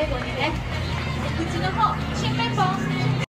最後にね口の方新ペンバー